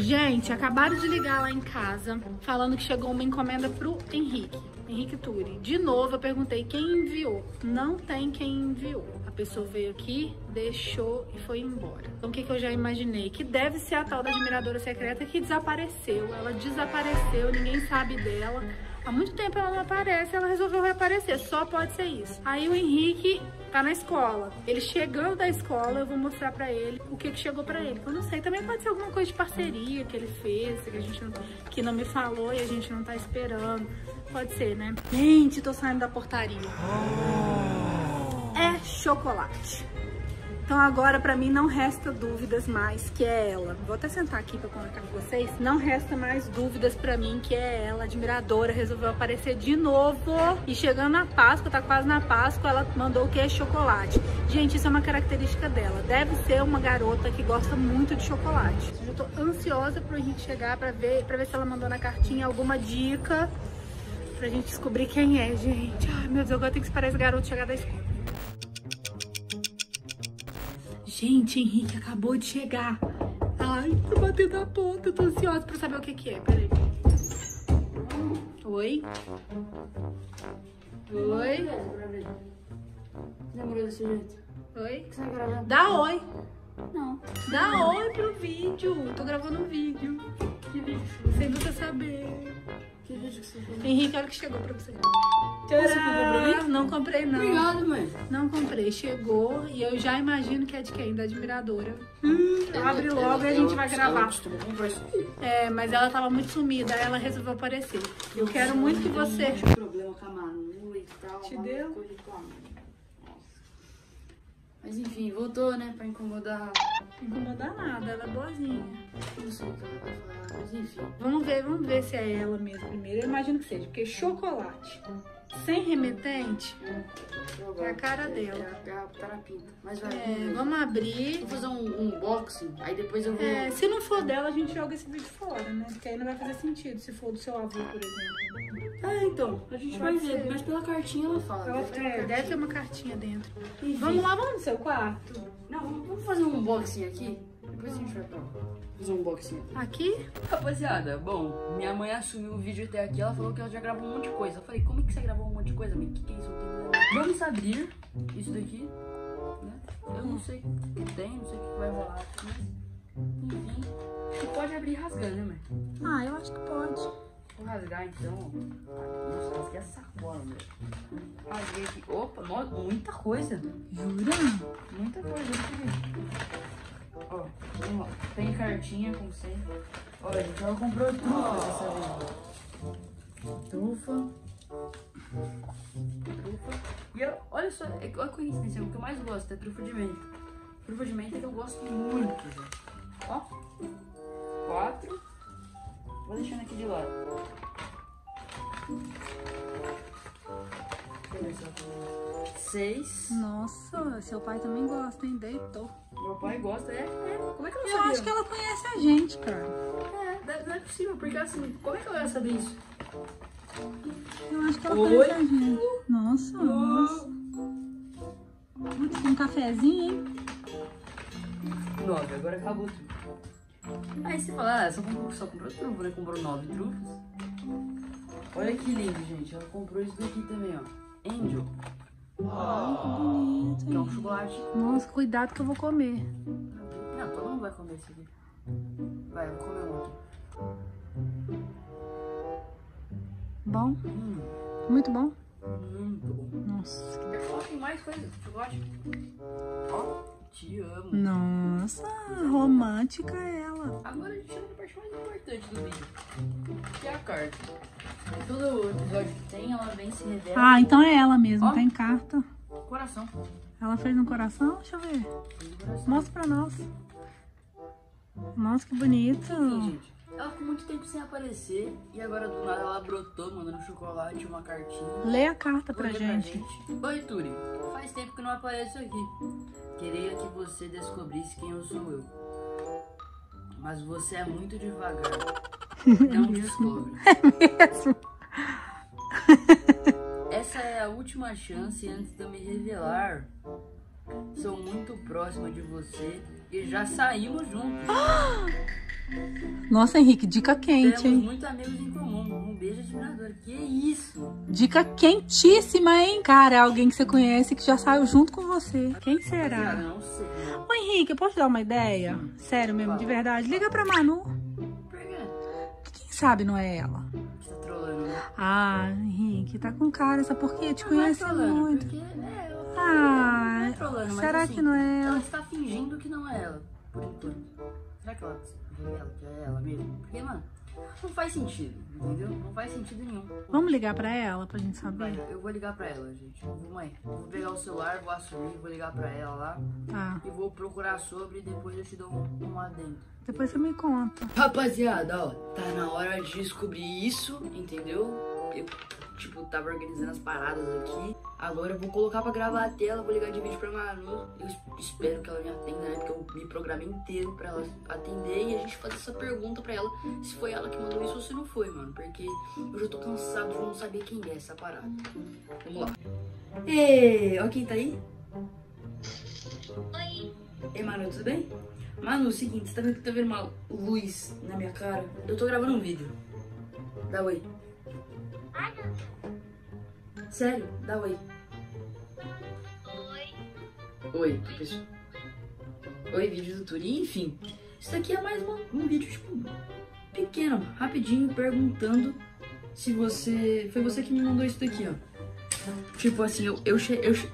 Gente, acabaram de ligar lá em casa, falando que chegou uma encomenda pro Henrique. Henrique Turi. De novo, eu perguntei quem enviou. Não tem quem enviou. A pessoa veio aqui, deixou e foi embora. Então, o que, que eu já imaginei? Que deve ser a tal da admiradora secreta que desapareceu. Ela desapareceu, ninguém sabe dela. Há muito tempo ela não aparece, ela resolveu reaparecer. Só pode ser isso. Aí o Henrique tá na escola. Ele chegando da escola, eu vou mostrar pra ele o que que chegou pra ele. Eu não sei, também pode ser alguma coisa de parceria que ele fez, que a gente não, que não me falou e a gente não tá esperando. Pode ser, né? Gente, tô saindo da portaria. É chocolate. Então agora pra mim não resta dúvidas mais que é ela. Vou até sentar aqui pra conversar com vocês. Não resta mais dúvidas pra mim que é ela, admiradora, resolveu aparecer de novo. E chegando na Páscoa, tá quase na Páscoa, ela mandou o que é chocolate. Gente, isso é uma característica dela. Deve ser uma garota que gosta muito de chocolate. Eu tô ansiosa pro Henrique chegar pra ver, pra ver se ela mandou na cartinha alguma dica pra gente descobrir quem é, gente. Ai, meu Deus, agora tem que esperar esse garoto chegar da escola. Gente, Henrique acabou de chegar. Ai, tô batendo a ponta, eu tô ansiosa pra saber o que que é. Peraí. Oi? Oi? Demorou desse jeito. Oi? Você gravar? Dá oi. Não. Dá oi pro vídeo. Tô gravando um vídeo. Que vídeo? Sem você saber. Que vídeo que você fez? Henrique, olha que chegou pra você. Você comprou pra mim? Não comprei, não. Obrigado, mãe. Não comprei. Chegou e eu já imagino que é de quem? Da admiradora. Hum, abre logo e a gente vai gravar. isso aqui. É, mas ela tava muito sumida, aí ela resolveu aparecer. Eu quero muito que você... Problema com a Manu e tal. Te deu? Mas enfim, voltou, né? Pra incomodar. Incomodar nada, ela é boazinha. Não sei o que ela vai falar, mas enfim. Vamos ver, vamos ver se é ela mesmo primeiro. Eu imagino que seja, porque chocolate sem remetente é a cara dela. É a, é a carapinta. Mas vai. É, vamos abrir. Vou fazer um unboxing, aí depois eu vou. É, se não for dela, a gente joga esse vídeo fora, né? Porque aí não vai fazer sentido se for do seu avô, por exemplo. É, então, a gente vai ver, mas pela cartinha ela fala. Ela- deve ter uma é, deve cartinha. ter uma cartinha dentro. Enfim. Vamos lá, vamos no seu quarto. Não, vamos vamos fazer um unboxing aqui. Depois a gente vai pra. Fazer um unboxing aqui. Aqui? Rapaziada, bom, minha mãe assumiu o vídeo até aqui, ela falou que ela já gravou um monte de coisa. Eu falei, como é que você gravou um monte de coisa, amigo? O que, que é isso? Vamos abrir isso daqui, né? Eu não sei o que tem, não sei o que vai rolar aqui, mas enfim. Você pode abrir rasgando, né, mãe? Ah, eu acho que pode. Vou rasgar então. Nossa, rasguei a sacola, meu. Rasguei aqui. Opa, nossa, muita coisa. Jura? Muita coisa, Ó, lá. Tem cartinha, como sempre. Ó, gente, ela comprou trufa dessa vez. Trufa. Trufa. E eu, olha só, é, olha a coincidência, o que eu mais gosto é trufa de menta. Trufa de menta que eu gosto muito. Ó. Quatro. Vou deixando aqui de lado. Seis. Nossa, seu pai também gosta, hein? Deitou. Meu pai gosta, é, é. Como é que Eu sabia? acho que ela conhece a gente, cara. É, não é- possível, porque assim, como é que ela ia saber isso? Eu acho que ela Oi? conhece a gente. Nossa, nossa. Putz, um cafezinho, hein? Nove, agora acabou tudo. Aí você fala, ah, só comprou, só comprou trufa, né? Comprou nove trufas. Olha que lindo, gente. Ela comprou isso daqui também, ó. Angel, Ai, que bonito, que é um chocolate. Nossa, cuidado que eu vou comer. Não, todo mundo vai comer isso aqui. Vai, eu vou comer um aqui. Bom? Hum, Muito bom? muito bom. Nossa. Ó, tem mais coisa, chocolate. Ó, te amo. Nossa, romântica ela. Agora a gente chega na parte mais importante do vídeo, que é a carta. Todo episódio que tem, ela vem se revela. Ah, então é ela mesmo, Ó. tem carta. Coração. Ela fez no coração? Deixa eu ver. Mostra pra nós. Nossa, que bonito. Enfim, gente. Ela ficou muito tempo sem aparecer e agora do nada ela brotou, mandando chocolate, uma cartinha. Lê a carta pra Manda gente. Oi, Turi. Faz tempo que não apareço aqui. Queria que você descobrisse quem eu sou eu. Mas você é muito devagar. Não descobre. Mesmo. Essa é a última chance antes de eu me revelar. Sou muito próxima de você e já saímos juntos. Nossa, Henrique, dica quente, Temos hein? amigos em isso? Dica quentíssima, hein? Cara, é alguém que você conhece que já saiu junto com você. Quem será? não sei. não. Ô, Henrique, eu posso te dar uma ideia? Sério mesmo, de verdade. Liga pra Manu. Por quê? Quem sabe não é ela? Você tá trolando, né? Ah, Henrique, tá com cara, sabe por quê? Te Não é conhece trolando, muito. Porque, é, eu Ah, não é trolando, mas será assim, que não é Ela ela? está fingindo que não é ela, por enquanto. Será que ela revela que é ela mesmo? Porque, mano, não faz sentido, entendeu? Não faz sentido nenhum. Vamos ligar pra ela pra gente Vai, saber? eu vou ligar pra ela, gente. Vou, mãe, vou pegar o celular, vou assumir, vou ligar pra ela lá Tá. e vou procurar sobre e depois eu te dou um, um adendo. Depois você me conta. Rapaziada, ó, tá na hora de descobrir isso, entendeu? Eu, tipo, tava organizando as paradas aqui. Agora eu vou colocar pra gravar a tela, vou ligar de vídeo pra Manu. Eu es- espero que ela me atenda, né? Porque eu me programei inteiro pra ela atender e a gente fazer essa pergunta pra ela se foi ela que mandou isso ou se não foi, mano. Porque eu já tô cansado de não saber quem é essa parada. Vamos lá. Ei, ó quem tá aí? Oi, Ei, Manu, tudo bem? Manu, seguinte, você tá vendo que tá vendo uma luz na minha cara? Eu tô gravando um vídeo. Dá oi. ai meu Deus. Sério, dá oi. Oi, Oi, pessoal. Oi, vídeo do Turi. Enfim, isso daqui é mais uma- um vídeo, tipo, pequeno, rapidinho, perguntando se você. Foi você que me mandou isso daqui, ó. Tipo assim, eu, eu, che- eu, che-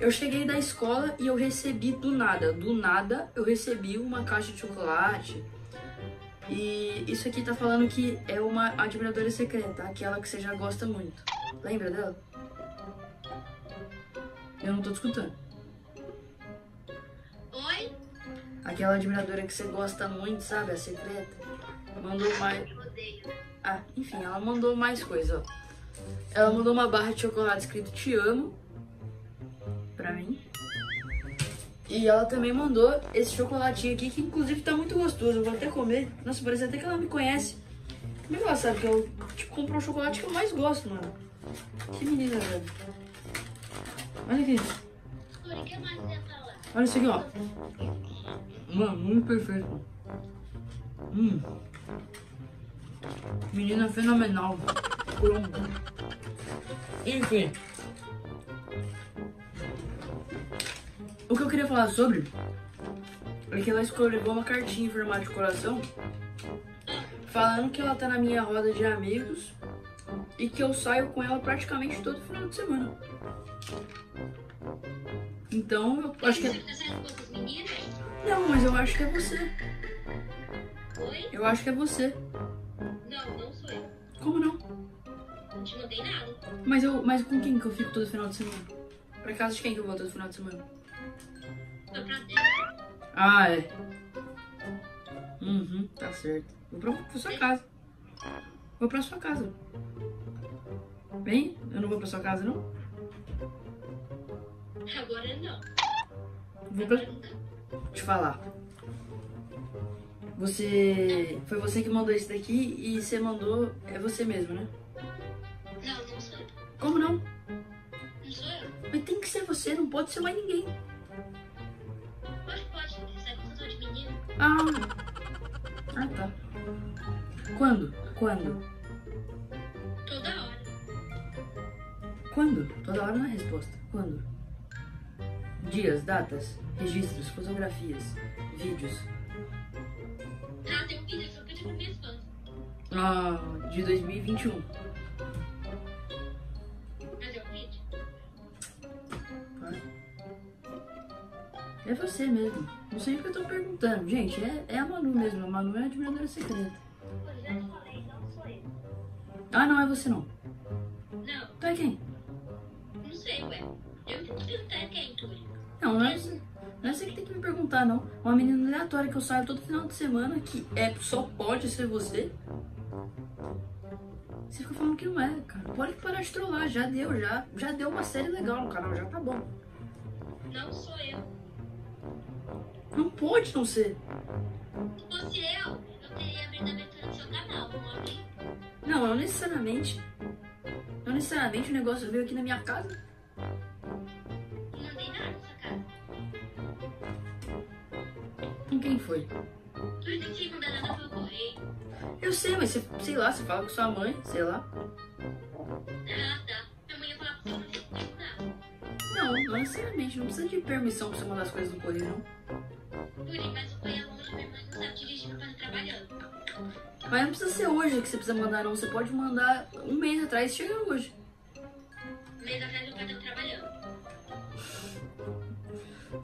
eu cheguei da escola e eu recebi do nada. Do nada eu recebi uma caixa de chocolate. E isso aqui tá falando que é uma admiradora secreta, aquela que você já gosta muito. Lembra dela? Eu não tô te escutando. oi, Aquela admiradora que você gosta muito, sabe? A secreta. Mandou mais. eu odeio. Ah, enfim, ela mandou mais coisa, ó. Ela mandou uma barra de chocolate escrito Te amo. Pra mim. E ela também mandou esse chocolatinho aqui, que inclusive tá muito gostoso. Eu vou até comer. Nossa, parece até que ela me conhece. Como é que ela sabe que eu, tipo, comprei o chocolate que eu mais gosto, mano? Que menina, velho. Olha aqui. Olha isso aqui, ó. Mano, muito perfeito. Hum. Menina fenomenal. Enfim. O que eu queria falar sobre é que ela escolheu uma cartinha em formato de coração falando que ela tá na minha roda de amigos e que eu saio com ela praticamente todo final de semana. Então, eu acho que é... Você tá saindo com outras meninas? Não, mas eu acho que é você. Oi? Eu acho que é você. Não, não sou eu. Como não? Não te mandei nada. Mas eu, mas com quem que eu fico todo final de semana? Pra casa de quem que eu vou todo final de semana? Pra dentro. Ah, é. Uhum, tá certo. Vou pra, pra sua casa. Vou pra sua casa. Vem? Eu não vou pra sua casa, não? Agora não. Vou pra... Te falar. Você. Foi você que mandou isso daqui e você mandou. É você mesmo, né? Não, não sou eu. Como não? Não sou eu. Mas tem que ser você, não pode ser mais ninguém. Pode, pode. Você sai com essa de menina? Ah. Ah, tá. Quando? Quando? Quando? Toda hora na resposta. Quando? Dias, datas, registros, fotografias, vídeos. Ah, tem um vídeo só que eu tive minhas fãs. Ah, de 2021. Mas é um vídeo? É você mesmo. Não sei o que eu tô perguntando. Gente, é, é a Manu mesmo. A Manu é a admiradora secreta. Pois já te falei, não sou eu. Ah, não é você não. Não, Então é quem? Não sei, ué. Eu tento perguntar quem, Túlio. Não, não é. Não é você que tem que me perguntar, não. Uma menina aleatória que eu saio todo final de semana que é, só pode ser você. Você fica falando que não é, cara. Pode parar de trollar, já deu, já, já deu uma série legal no canal, já tá bom. Não sou eu. Não pode não ser. Se fosse eu, eu teria abrido a abertura do seu canal, não abri. Não, não necessariamente. Não necessariamente o negócio veio aqui na minha casa. Não nada nessa casa. quem foi? Nem tem que mandar nada pelo correio. Eu sei, mas você, sei lá, você fala com sua mãe, sei lá. Ah, tá. Minha mãe ia falar pra você, não. Não, não necessariamente, não precisa de permissão pra você mandar as coisas no correio, não. Mas o pai longe, minha mãe não sabe dirigir, meu pai trabalhando. Mas não precisa ser hoje que você precisa mandar, não. Você pode mandar um mês atrás e chega hoje.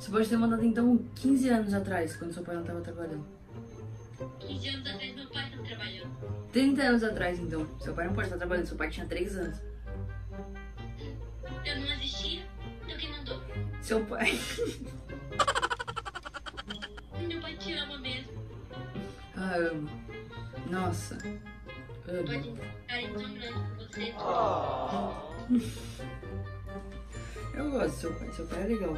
Você pode ter mandado então 15 anos atrás, quando seu pai não tava trabalhando. 15 anos atrás meu pai tava trabalhando. 30 anos atrás, então. Seu pai não pode estar trabalhando, seu pai tinha 3 anos. Eu não existia, então quem mandou? Seu pai. Meu pai te ama mesmo. Ah, amo. Nossa. Amo. Pode ficar tão grande com você. Eu gosto do seu pai, seu pai é legal.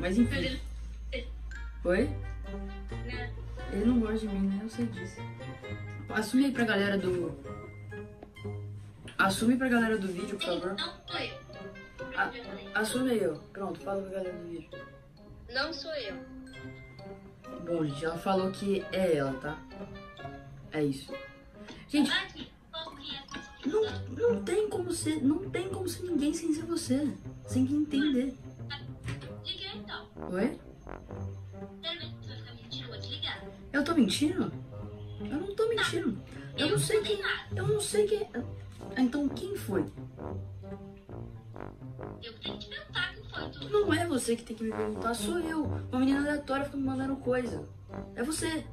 Mas enfim. Oi? Né? Ele não gosta de mim, né? Eu sei disso. Assume aí pra galera do. Assume pra galera do vídeo, por favor. Não sou eu. Ah. Assume aí, ó. Pronto, fala pra galera do vídeo. Não sou eu. Bom, gente, ela falou que é ela, tá? É isso. Gente, é? não, não tem como ser. Não tem como ser ninguém sem ser você. Sem que entender. Então. Oi? Você vai ficar mentindo, vou desligar. Eu tô mentindo? Eu não tô mentindo. Eu não sei quem. Eu não sei quem. Então quem foi? Eu tenho que te perguntar quem foi tu. Não é você que tem que me perguntar, sou eu. Uma menina aleatória fica me mandando coisa. É você.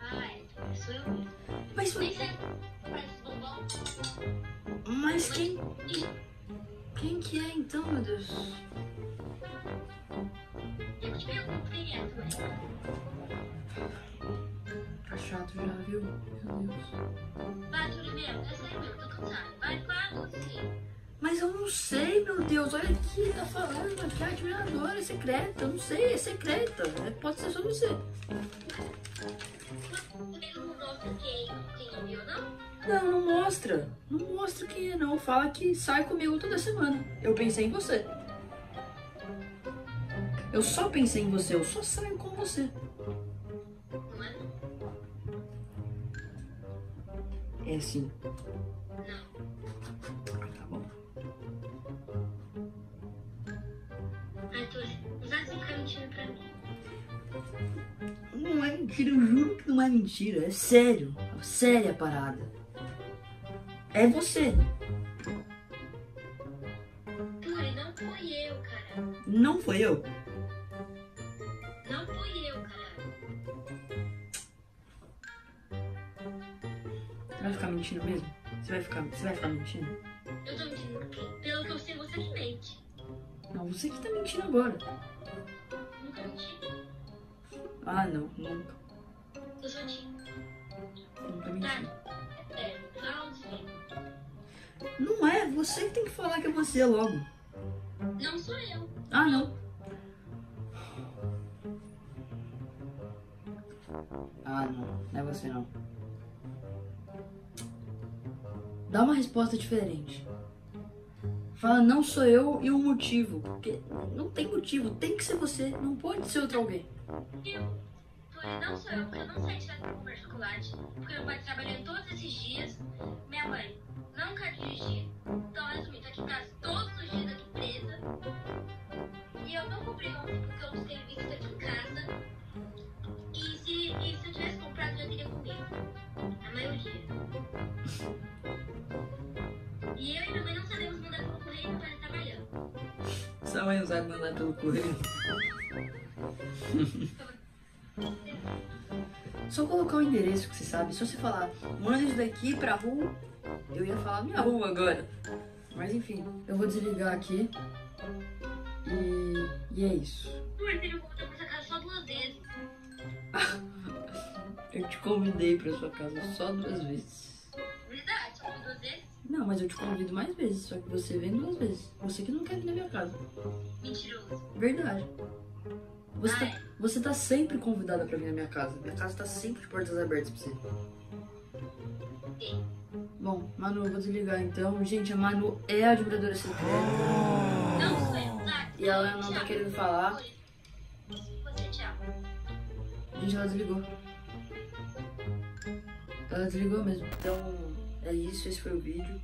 Ah, é. Sou eu mesmo. Mas, bombom. mas quem. Quem que é então, meu Deus? É é. Tá chato já, viu? Meu Deus. É. Mas eu não sei, meu Deus. Olha aqui, tá falando que a admiradora é secreta. Eu não sei, é secreta. É, Pode ser só você. Não mostra quem, quem enviou, não? Não, não mostra. Não mostra quem é, não. Fala que sai comigo toda semana. Eu pensei em você. Eu só pensei em você. Eu só saio com você. Não é? É sim. É mentira. É sério. É séria a parada. É você. Turi, não fui eu, cara. Não foi eu. Não fui eu, cara. Você vai ficar mentindo mesmo? Você vai ficar, você vai ficar mentindo? Eu tô mentindo pelo que eu sei, você que mente. Não, você que tá mentindo agora. Nunca menti. Ah, não, nunca. Você que tem que falar que é você logo. Não sou eu. Ah, não. Ah, não. Não é você, não. Dá uma resposta diferente. Fala, não sou eu e o motivo. Porque não tem motivo. Tem que ser você. Não pode ser outro alguém. Eu. Não sou eu, porque eu não sei tirar essa comer chocolate. Porque meu pai trabalhou todos esses dias. Minha mãe não quer dirigir. Então, resumindo, aqui em casa todos os dias aqui presa. E eu não comprei ontem porque eu não serviço aqui em casa. E se, e se eu tivesse comprado, já teria comigo. A maioria. E eu e minha mãe não sabemos mandar pelo correio e meu pai tá trabalhando. Sua mãe não sabe mandar pelo correio. Só colocar o endereço que você sabe. Só você falar, manda isso daqui pra rua. Eu ia falar minha rua agora. Mas enfim, eu vou desligar aqui. E, e é isso. Você não voltou pra essa casa só duas vezes. Eu te convidei pra sua casa só duas vezes. Verdade, só duas vezes? Não, mas eu te convido mais vezes, só que você vem duas vezes. Você que não quer vir na minha casa. Mentiroso. Verdade. Você Ah, tá, é? Você tá sempre convidada para vir na minha casa. Minha casa tá sempre de portas abertas pra você. Sim. Bom, Manu, eu vou desligar então. Gente, a Manu é a admiradora secreta. Não sou eu, tá? E ela não tá querendo falar. Gente, ela desligou. Ela desligou mesmo. Então, é isso. Esse foi o vídeo.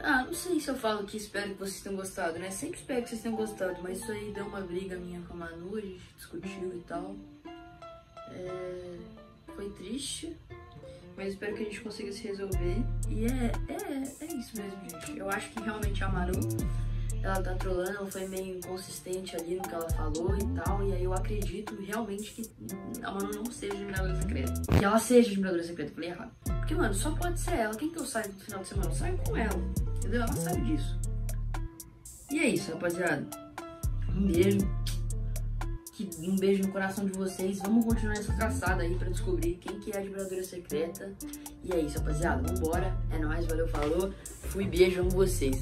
Ah, não sei se eu falo que espero que vocês tenham gostado, né? Sempre espero que vocês tenham gostado, mas isso aí deu uma briga minha com a Manu, a gente discutiu e tal. É... Foi triste, mas espero que a gente consiga se resolver. E é, é, é isso mesmo, gente. Eu acho que realmente a Manu, ela tá trolando, ela foi meio inconsistente ali no que ela falou e tal. E aí eu acredito realmente que a Manu não seja admiradora secreta. Que ela seja admiradora secreta, falei errado. Porque, mano, só pode ser ela. Quem que eu saio no final de semana? Eu saio com ela. Entendeu? Ela sabe disso. E é isso, rapaziada. Um beijo. Que- Um beijo no coração de vocês. Vamos continuar essa traçada aí pra descobrir quem que é a admiradora secreta. E é isso, rapaziada. Vambora. É nóis, valeu, falou. Fui, beijo, amo vocês.